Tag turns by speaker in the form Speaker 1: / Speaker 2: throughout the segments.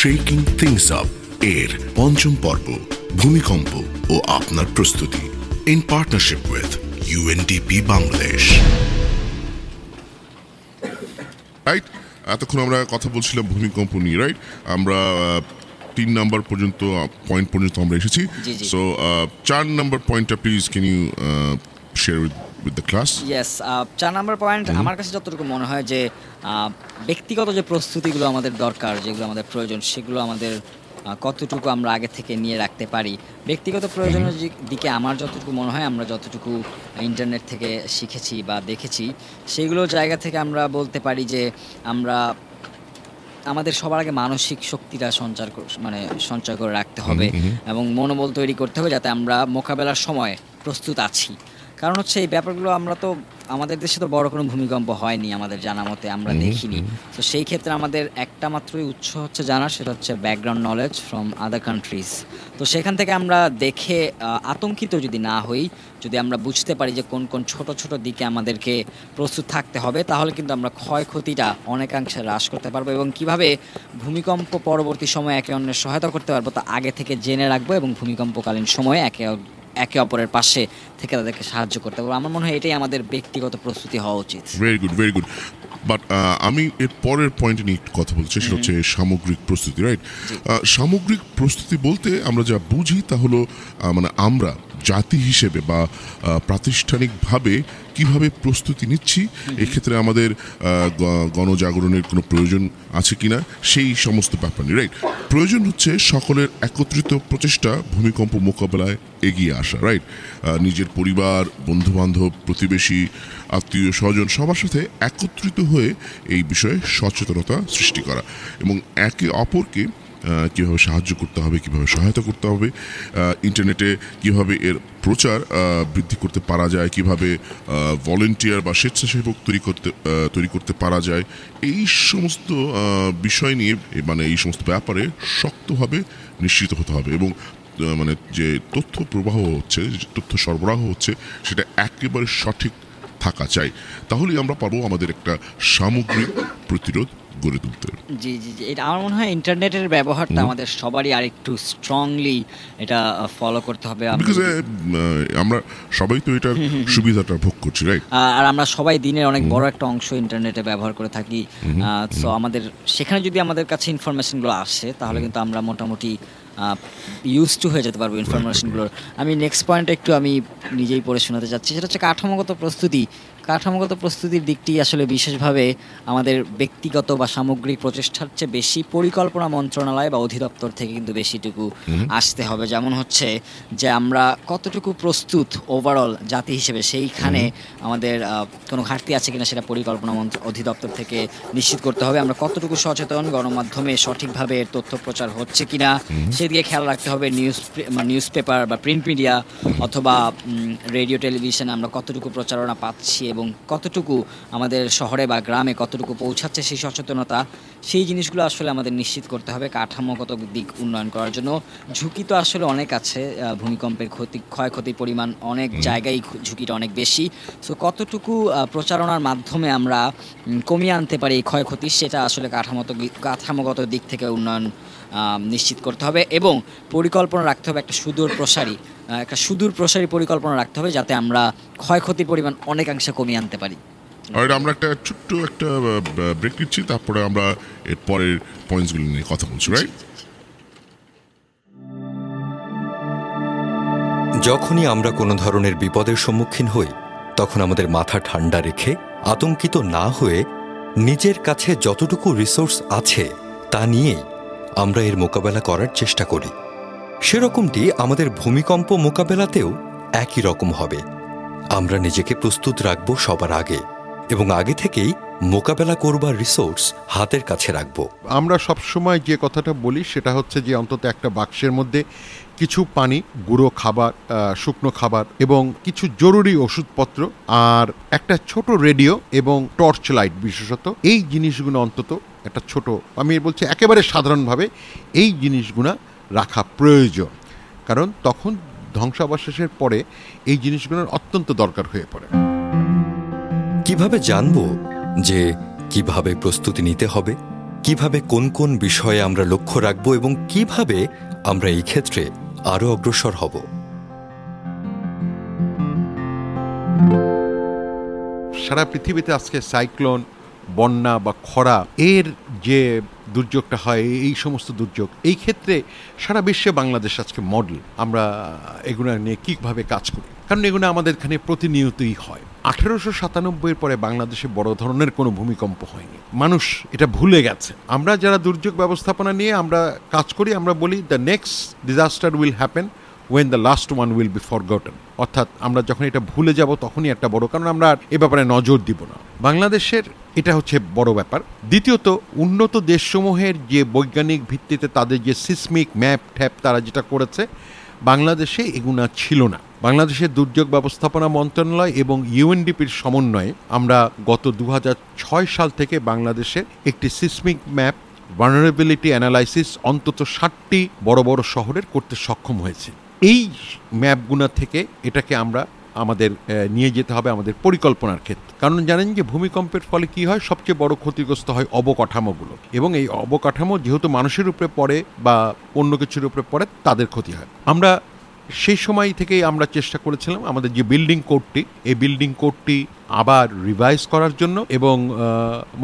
Speaker 1: Shaking things up এর পঞ্চম পর্ব ভূমিকম্প ও আপনার প্রস্তুতি in partnership with UNDP Bangladesh
Speaker 2: right এতক্ষণ আমরা কথা বলছিলাম ভূমিকম্প নিয়ে রাইট আমরা তিন নাম্বার পর্যন্ত পয়েন্ট পর্যন্ত আমরা এসেছি। সো চার নাম্বার পয়েন্টটা please can you share with the class
Speaker 3: yes চার নাম্বার পয়েন্ট আমার কাছে যতটুকু মনে হয় যে ব্যক্তিগত যে প্রস্তুতিগুলো আমাদের দরকার যেগুলো আমাদের প্রয়োজন সেগুলো আমাদের কতটুকু আমরা আগে থেকে নিয়ে রাখতে পারি। ব্যক্তিগত প্রয়োজনের দিকে আমার যতটুকু মনে হয় আমরা যতটুকু ইন্টারনেট থেকে শিখেছি বা দেখেছি সেইগুলো জায়গা থেকে আমরা বলতে পারি যে আমরা আমাদের সবার আগে মানসিক শক্তিটা সঞ্চার মানে সঞ্চয় করে রাখতে হবে এবং মনোবল তৈরি করতে হবে যাতে আমরা মোকাবেলার সময় প্রস্তুত আছি। কারণ হচ্ছে এই ব্যাপারগুলো আমরা তো আমাদের দেশে তো বড় কোনো ভূমিকম্প হয়নি আমাদের জানা মতে আমরা দেখিনি। তো সেই ক্ষেত্রে আমাদের একটা মাত্রই উৎস হচ্ছে জানা সেটা হচ্ছে background knowledge from other countries তো সেখান থেকে আমরা দেখে আতঙ্কিত যদি না হই যদি আমরা বুঝতে পারি যে কোন কোন ছোট ছোট দিকে আমাদেরকে প্রস্তুত থাকতে হবে তাহলে কিন্তু আমরা ক্ষয়ক্ষতিটা অনেকাংশে হ্রাস করতে পারব এবং কীভাবে ভূমিকম্প পরবর্তী সময়ে একে অন্যের সহায়তা করতে পারব তা আগে থেকে জেনে রাখব এবং ভূমিকম্পকালীন সময়ে একে একে অপরের পাশে থেকে তাদেরকে সাহায্য করতে পারব। আমার মনে হয় এটাই আমাদের ব্যক্তিগত প্রস্তুতি হওয়া উচিত।
Speaker 2: Very good very good but আমি এর পরের পয়েন্ট নিয়ে একটু কথা বলছি সেটা হচ্ছে সামগ্রিক প্রস্তুতি রাইট সামগ্রিক প্রস্তুতি বলতে আমরা যা বুঝি তা হলো মানে আমরা জাতি হিসেবে বা প্রাতিষ্ঠানিকভাবে কীভাবে প্রস্তুতি নিচ্ছি এক্ষেত্রে আমাদের গণজাগরণের কোনো প্রয়োজন আছে কিনা সেই সমস্ত ব্যাপার নিয়ে রাইট প্রয়োজন হচ্ছে সকলের একত্রিত প্রচেষ্টা ভূমিকম্প মোকাবেলায় এগিয়ে আসা রাইট নিজের পরিবার বন্ধু বান্ধব প্রতিবেশী আত্মীয় স্বজন সবার সাথে একত্রিত হয়ে এই বিষয়ে সচেতনতা সৃষ্টি করা এবং একে অপরকে কীভাবে সাহায্য করতে হবে, কীভাবে সহায়তা করতে হবে ইন্টারনেটে কীভাবে এর প্রচার বৃদ্ধি করতে পারা যায়, কীভাবে ভলেন্টিয়ার বা স্বেচ্ছাসেবক তৈরি করতে তৈরি করতে পারা যায়, এই সমস্ত বিষয় নিয়ে মানে এই সমস্ত ব্যাপারে শক্তভাবে নিশ্চিত হতে হবে এবং মানে যে তথ্য প্রবাহ হচ্ছে তথ্য সরবরাহ হচ্ছে, সেটা একেবারে সঠিক থাকা চাই। তাহলেই আমরা পারব আমাদের একটা সামগ্রিক প্রতিরোধ গড়ে তুলতে।
Speaker 3: জি জি জি। এটা আমার মনে হয় ইন্টারনেটের ব্যবহারটা আমাদের সবারই আরেকটু স্ট্রংলি এটা ফলো করতে হবে। আমি-
Speaker 2: আমরা সবাই তো এটার সুবিধাটা ভোগ করছি রাইট
Speaker 3: আর আমরা সবাই দিনের অনেক বড় একটা অংশ ইন্টারনেটে ব্যবহার করে থাকি। সো আমাদের সেখানে যদি আমাদের কাছে ইনফরমেশনগুলো আসে তাহলে কিন্তু আমরা মোটামুটি ইউজ টু হয়ে যেতে পারব ইনফরমেশনগুলোর আমি নেক্সট পয়েন্ট একটু আমি নিজেই পড়ে শোনাতে চাচ্ছি, সেটা হচ্ছে কাঠামোগত প্রস্তুতি। কাঠামোগত প্রস্তুতির দিকটি আসলে বিশেষভাবে আমাদের ব্যক্তিগত বা সামগ্রিক প্রচেষ্টার চেয়ে বেশি পরিকল্পনা মন্ত্রণালয় বা অধিদপ্তর থেকে কিন্তু বেশিটুকু আসতে হবে। যেমন হচ্ছে যে আমরা কতটুকু প্রস্তুত ওভারঅল জাতি হিসেবে সেইখানে আমাদের কোনো ঘাটতি আছে কিনা সেটা পরিকল্পনা মন্ত্র অধিদপ্তর থেকে নিশ্চিত করতে হবে। আমরা কতটুকু সচেতন গণমাধ্যমে সঠিকভাবে এর তথ্য প্রচার হচ্ছে কিনা সেদিকে খেয়াল রাখতে হবে। নিউজ নিউজ পেপার বা প্রিন্ট মিডিয়া অথবা রেডিও টেলিভিশন আমরা কতটুকু প্রচারণা পাচ্ছি এবং কতটুকু আমাদের শহরে বা গ্রামে কতটুকু পৌঁছাচ্ছে সেই সচেতনতা সেই জিনিসগুলো আসলে আমাদের নিশ্চিত করতে হবে কাঠামোগত দিক উন্নয়ন করার জন্য। ঝুঁকি তো আসলে অনেক আছে ভূমিকম্পের ক্ষতি ক্ষয়ক্ষতির পরিমাণ অনেক জায়গায় ঝুঁকিটা অনেক বেশি। সো কতটুকু প্রচারণার মাধ্যমে আমরা কমিয়ে আনতে পারি এই ক্ষয়ক্ষতি সেটা আসলে কাঠামোগত কাঠামোগত দিক থেকে উন্নয়ন নিশ্চিত করতে হবে এবং পরিকল্পনা রাখতে হবে একটা সুদূর প্রসারী একটা সুদূর প্রসারী পরিকল্পনা রাখতে হবে যাতে আমরা ক্ষয়ক্ষতির পরিমাণ অনেকাংশে কমিয়ে আনতে পারি।
Speaker 2: আর আমরা একটা ছোট্ট একটা ব্রেক নিচ্ছি তারপরে আমরা এর পরের পয়েন্টসগুলো নিয়ে কথা বলছি রাইট
Speaker 4: যখনই আমরা কোনো ধরনের বিপদের সম্মুখীন হই তখন আমাদের মাথা ঠান্ডা রেখে আতঙ্কিত না হয়ে নিজের কাছে যতটুকু রিসোর্স আছে তা নিয়েই আমরা এর মোকাবেলা করার চেষ্টা করি। সেরকমটি আমাদের ভূমিকম্প মোকাবেলাতেও একই রকম হবে। আমরা নিজেকে প্রস্তুত রাখব সবার আগে এবং আগে থেকেই মোকাবেলা করবার রিসোর্স হাতের কাছে রাখব।
Speaker 5: আমরা সবসময় যে কথাটা বলি সেটা হচ্ছে যে অন্তত একটা বাক্সের মধ্যে কিছু পানি, গুঁড়ো খাবার শুকনো খাবার এবং কিছু জরুরি ওষুধপত্র আর একটা ছোট রেডিও এবং টর্চ লাইট বিশেষত। এই জিনিসগুলো অন্তত একটা ছোট আমি বলছি একেবারে সাধারণভাবে এই জিনিসগুলো রাখা প্রয়োজন। কারণ তখন ধ্বংসাবশেষের পরে এই জিনিসগুলোর অত্যন্ত দরকার হয়ে পড়ে।
Speaker 4: কীভাবে জানব যে কীভাবে প্রস্তুতি নিতে হবে? কীভাবে কোন কোন বিষয়ে আমরা লক্ষ্য রাখব এবং কীভাবে আমরা এই ক্ষেত্রে আরও অগ্রসর হব?
Speaker 5: সারা পৃথিবীতে আজকে সাইক্লোন বন্যা বা খরা, এর যে দুর্যোগটা হয়, এই সমস্ত দুর্যোগ, এই ক্ষেত্রে সারা বিশ্বে বাংলাদেশ আজকে মডেল আমরা এগুলো নিয়ে কীভাবে কাজ করি? কারণ এগুলো আমাদের এখানে প্রতিনিয়তই হয়। আঠেরোশো সাতানব্বইয়ের পরে বাংলাদেশে বড় ধরনের কোনো ভূমিকম্প হয়নি। মানুষ এটা ভুলে গেছে। আমরা যারা দুর্যোগ ব্যবস্থাপনা নিয়ে আমরা কাজ করি, আমরা বলি the next disaster will happen when the last one will be forgotten অর্থাৎ আমরা যখন এটা ভুলে যাব, তখনই একটা বড়, কারণ আমরা এ ব্যাপারে নজর দিব না। বাংলাদেশের এটা হচ্ছে বড় ব্যাপার। দ্বিতীয়ত, উন্নত দেশসমূহের যে বৈজ্ঞানিক ভিত্তিতে তাদের যে সিসমিক ম্যাপ ট্যাপ তারা যেটা করেছে, বাংলাদেশে এগুনা ছিল না। বাংলাদেশের দুর্যোগ ব্যবস্থাপনা মন্ত্রণালয় এবং ইউএনডিপির সমন্বয়ে আমরা গত দু হাজার ছয় সাল থেকে বাংলাদেশের একটি সিসমিক ম্যাপ ভার্নারেবিলিটি অ্যানালাইসিস অন্তত ষাটটি বড় বড় শহরের করতে সক্ষম হয়েছে। এই ম্যাপগুনা থেকে এটাকে আমরা আমাদের নিয়ে যেতে হবে আমাদের পরিকল্পনার ক্ষেত্রে। কারণ জানেন যে ভূমিকম্পের ফলে কি হয়? সবচেয়ে বড় ক্ষতিগ্রস্ত হয় অবকাঠামোগুলো। এবং এই অবকাঠামো যেহেতু মানুষের উপরে পড়ে বা অন্য কিছুর উপরে পড়ে, তাদের ক্ষতি হয়। আমরা সেই সময় থেকেই আমরা চেষ্টা করেছিলাম আমাদের যে বিল্ডিং কোডটি এই বিল্ডিং কোডটি আবার রিভাইজ করার জন্য এবং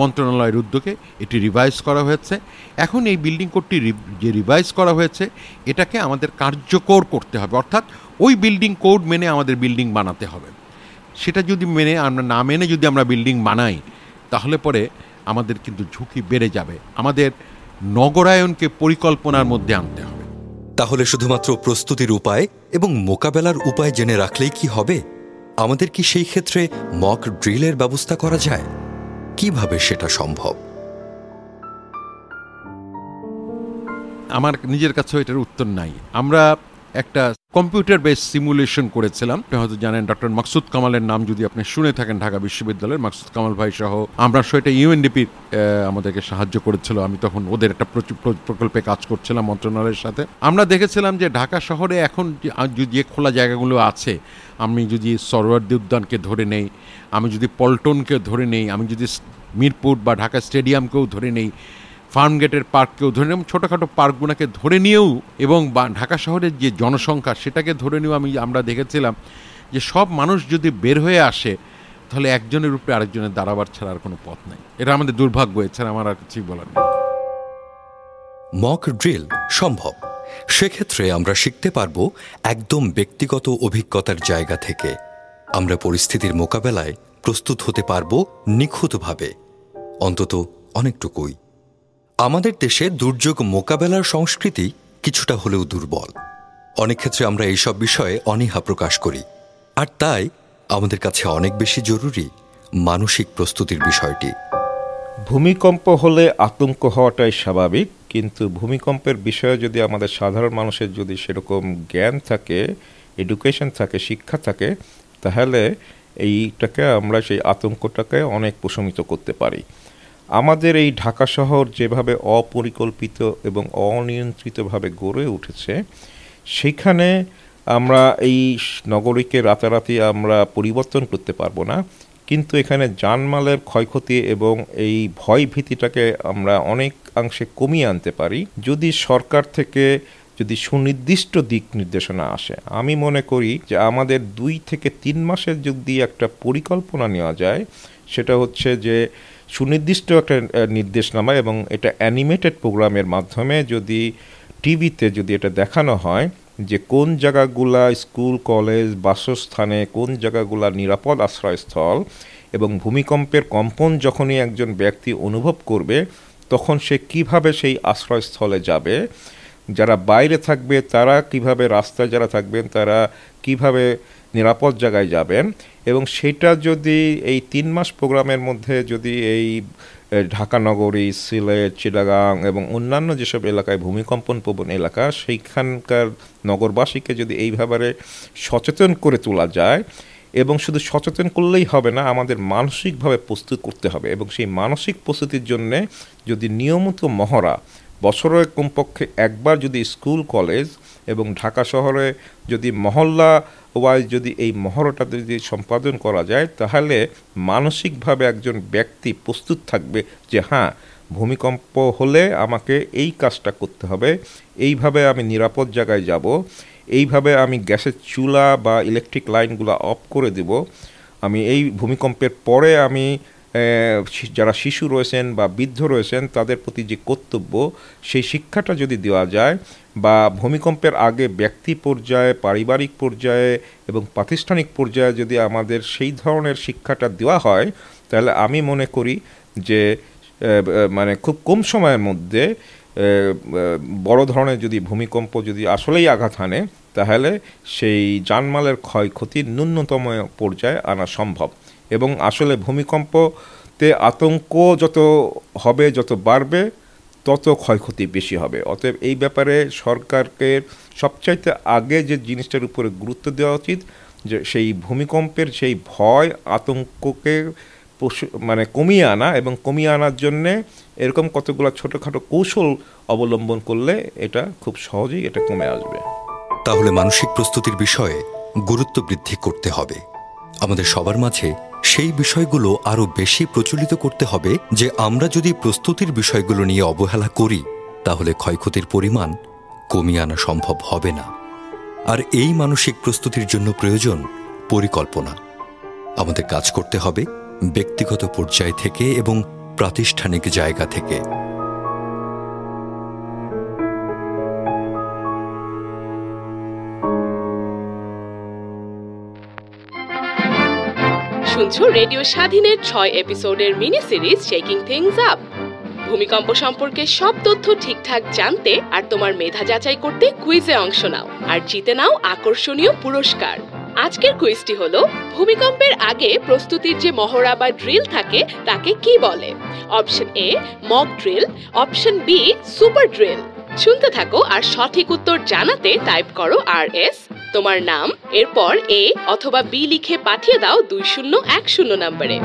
Speaker 5: মন্ত্রণালয়ের উদ্যোগে এটি রিভাইজ করা হয়েছে। এখন এই বিল্ডিং কোডটি যে রিভাইজ করা হয়েছে, এটাকে আমাদের কার্যকর করতে হবে। অর্থাৎ ওই বিল্ডিং কোড মেনে আমাদের বিল্ডিং বানাতে হবে। সেটা যদি মেনে, আমরা না মেনে যদি আমরা বিল্ডিং বানাই, তাহলে পরে আমাদের কিন্তু ঝুঁকি বেড়ে যাবে। আমাদের নগরায়নকে পরিকল্পনার মধ্যে আনতে হবে।
Speaker 4: তাহলে শুধুমাত্র প্রস্তুতির উপায় এবং মোকাবেলার উপায় জেনে রাখলেই কি হবে? আমাদের কি সেই ক্ষেত্রে মক ড্রিলের ব্যবস্থা করা যায়? কীভাবে সেটা সম্ভব?
Speaker 5: আমার নিজের কাছেও এটার উত্তর নাই। আমরা একটা কম্পিউটার বেস সিমুলেশন করেছিলাম হয়তো জানেন ডক্টর মাকসুদ কামালের নাম যদি আপনি শুনে থাকেন ঢাকা বিশ্ববিদ্যালয়ের মাকসুদ কামাল ভাই সহ, আমরা সেটা ইউএনডিপি আমাদেরকে সাহায্য করেছিল। আমি তখন ওদের একটা প্রকল্পে কাজ করছিলাম মন্ত্রণালয়ের সাথে। আমরা দেখেছিলাম যে ঢাকা শহরে এখন যে খোলা জায়গাগুলো আছে, আমি যদি সরোয়ার্দী উদ্যানকে ধরে নেই, আমি যদি পল্টনকে ধরে নেই, আমি যদি মিরপুর বা ঢাকা স্টেডিয়ামকেও ধরে নেই ফার্মগেটের পার্ককেও ধরে নিলাম ছোটোখাটো পার্কগুলোকে ধরে নিয়েও এবং ঢাকা শহরের যে জনসংখ্যা, সেটাকে ধরে নিয়েও আমি, আমরা দেখেছিলাম যে সব মানুষ যদি বের হয়ে আসে, তাহলে একজনের উপরে আরেকজনের দাঁড়াবার ছাড়া আর কোনো পথ নাই। এটা আমাদের দুর্ভাগ্য, এছাড়া আমার আর কিছুই বলার নেই।
Speaker 4: মক ড্রিল সম্ভব। সেক্ষেত্রে আমরা শিখতে পারব একদম ব্যক্তিগত অভিজ্ঞতার জায়গা থেকে। আমরা পরিস্থিতির মোকাবেলায় প্রস্তুত হতে পারব নিখুঁতভাবে। অন্তত অনেকটুকুই। আমাদের দেশে দুর্যোগ মোকাবেলার সংস্কৃতি কিছুটা হলেও দুর্বল। অনেক ক্ষেত্রে আমরা এইসব বিষয়ে অনীহা প্রকাশ করি। আর তাই আমাদের কাছে অনেক বেশি জরুরি মানসিক প্রস্তুতির বিষয়টি।
Speaker 6: ভূমিকম্প হলে আতঙ্ক হওয়াটাই স্বাভাবিক, কিন্তু ভূমিকম্পের বিষয়ে যদি আমাদের সাধারণ মানুষের যদি সেরকম জ্ঞান থাকে এডুকেশন থাকে, শিক্ষা থাকে, তাহলে এইটাকে আমরা সেই আতঙ্কটাকে অনেক প্রশমিত করতে পারি। আমাদের এই ঢাকা শহর যেভাবে অপরিকল্পিত এবং অনিয়ন্ত্রিতভাবে গড়ে উঠেছে, সেখানে আমরা এই নগরীকে রাতারাতি আমরা পরিবর্তন করতে পারব না। কিন্তু এখানে জানমালের ক্ষয়ক্ষতি এবং এই ভয় ভীতিটাকে আমরা অনেক অংশে কমিয়ে আনতে পারি। যদি সরকার থেকে যদি সুনির্দিষ্ট দিক নির্দেশনা আসে, আমি মনে করি যে আমাদের দুই থেকে তিন মাসের যদি একটা পরিকল্পনা নেওয়া যায়, সেটা হচ্ছে যে সুনির্দিষ্ট একটা নির্দেশনামা এবং এটা অ্যানিমেটেড প্রোগ্রামের মাধ্যমে যদি টিভিতে যদি এটা দেখানো হয় যে কোন জায়গাগুলা স্কুল, কলেজ, বাসস্থানে কোন জায়গাগুলা নিরাপদ আশ্রয়স্থল এবং ভূমিকম্পের কম্পন যখনই একজন ব্যক্তি অনুভব করবে, তখন সে কীভাবে সেই আশ্রয়স্থলে যাবে, যারা বাইরে থাকবে, তারা কীভাবে রাস্তায় যারা থাকবেন, তারা কীভাবে নিরাপদ জায়গায় যাবেন এবং সেটা যদি এই তিন মাস প্রোগ্রামের মধ্যে যদি এই ঢাকা নগরী, সিলেট, চিটাগাং এবং অন্যান্য যেসব এলাকায় ভূমিকম্পন প্রবণ এলাকা, সেইখানকার নগরবাসীকে যদি এই ব্যাপারে সচেতন করে তোলা যায় এবং শুধু সচেতন করলেই হবে না, আমাদের মানসিকভাবে প্রস্তুত করতে হবে এবং সেই মানসিক প্রস্তুতির জন্যে যদি নিয়মিত মহড়া, বছরে কমপক্ষে একবার যদি স্কুল, কলেজ এবং ঢাকা শহরে যদি মহল্লা ওয়াইজ যদি এই মহড়াটা যদি সম্পাদন করা যায়, তাহলে মানসিকভাবে একজন ব্যক্তি প্রস্তুত থাকবে যে হ্যাঁ ভূমিকম্প হলে আমাকে এই কাজটা করতে হবে, এইভাবে আমি নিরাপদ জায়গায় যাব, এইভাবে আমি গ্যাসের চুলা বা ইলেকট্রিক লাইনগুলো অফ করে দেব, আমি এই ভূমিকম্পের পরে আমি যারা শিশু রয়েছেন বা বৃদ্ধ রয়েছেন, তাদের প্রতি যে কর্তব্য, সেই শিক্ষাটা যদি দেওয়া যায় বা ভূমিকম্পের আগে ব্যক্তি পর্যায়ে, পারিবারিক পর্যায়ে এবং প্রাতিষ্ঠানিক পর্যায়ে যদি আমাদের সেই ধরনের শিক্ষাটা দেওয়া হয়, তাহলে আমি মনে করি যে মানে খুব কম সময়ের মধ্যে বড় ধরনের যদি ভূমিকম্প যদি আসলেই আঘাত হানে, তাহলে সেই জানমালের ক্ষয়ক্ষতির ন্যূনতম পর্যায়ে আনা সম্ভব। এবং আসলে ভূমিকম্পতে আতঙ্ক যত হবে, যত বাড়বে তত ক্ষয়ক্ষতি বেশি হবে। অতএব এই ব্যাপারে সরকারকে সবচাইতে আগে যে জিনিসটার উপরে গুরুত্ব দেওয়া উচিত, যে সেই ভূমিকম্পের সেই ভয় আতঙ্ককে পশু মানে কমিয়ে আনা এবং কমিয়ে আনার জন্যে এরকম কতগুলো ছোটোখাটো কৌশল অবলম্বন করলে এটা খুব সহজেই এটা কমে আসবে।
Speaker 4: তাহলে মানসিক প্রস্তুতির বিষয়ে গুরুত্ব বৃদ্ধি করতে হবে। আমাদের সবার মাঝে সেই বিষয়গুলো আরও বেশি প্রচলিত করতে হবে যে আমরা যদি প্রস্তুতির বিষয়গুলো নিয়ে অবহেলা করি, তাহলে ক্ষয়ক্ষতির পরিমাণ কমিয়ে আনা সম্ভব হবে না। আর এই মানসিক প্রস্তুতির জন্য প্রয়োজন পরিকল্পনা। আমাদের কাজ করতে হবে ব্যক্তিগত পর্যায় থেকে এবং প্রাতিষ্ঠানিক জায়গা থেকে।
Speaker 7: শুনছো রেডিও স্বাধীনের ছয় এপিসোডের mini series shaking things up ভূমিকম্প সম্পর্কে সব তথ্য ঠিকঠাক জানতে আর তোমার মেধা যাচাই করতে কুইজে অংশ নাও আর জিতে নাও আকর্ষণীয় পুরস্কার। আজকের কুইজটি হলো, ভূমিকম্পের আগে প্রস্তুতির যে মহড়া বা ড্রিল থাকে, তাকে কি বলে? Option A mock drill option B super drill শুনতে থাকো আর সঠিক উত্তর জানাতে টাইপ করো আর এস তোমার নাম এরপর এ অথবা বি লিখে পাঠিয়ে দাও দুই শূন্য এক শূন্য নম্বরে